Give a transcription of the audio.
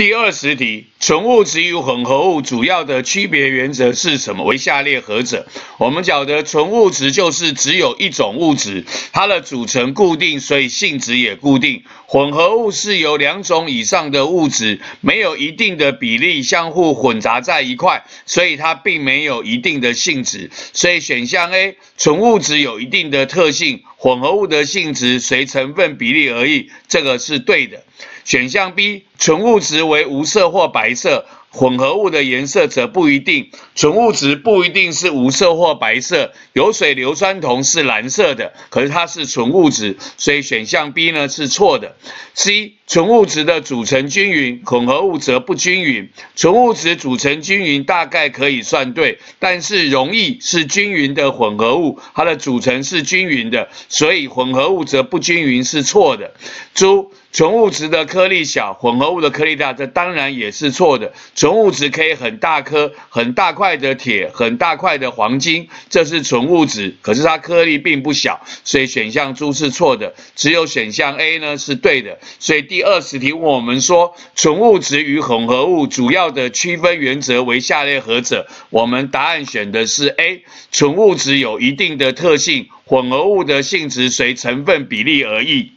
第二十题，纯物质与混合物主要的区别原则是什么？为下列何者？我们讲的纯物质就是只有一种物质，它的组成固定，所以性质也固定。混合物是由两种以上的物质没有一定的比例相互混杂在一块，所以它并没有一定的性质。所以选项 A，纯物质有一定的特性，混合物的性质随成分比例而异，这个是对的。选项 B，纯物质为无色或白色。混合物的颜色则不一定，纯物质不一定是无色或白色，有水硫酸铜是蓝色的，可是它是纯物质，所以选项 B 呢是错的。C 纯物质的组成均匀，混合物则不均匀。纯物质组成均匀大概可以算对，但是容易是均匀的混合物，它的组成是均匀的，所以混合物则不均匀是错的。猪纯物质的颗粒小，混合物的颗粒大，这当然也是错的。纯物质可以很大颗、很大块的铁、很大块的黄金，这是纯物质，可是它颗粒并不小，所以选项猪是错的，只有选项 A 呢是对的。所以第二十题问我们说，纯物质与混合物主要的区分原则为下列何者？我们答案选的是 A，纯物质有一定的特性，混合物的性质随成分比例而异。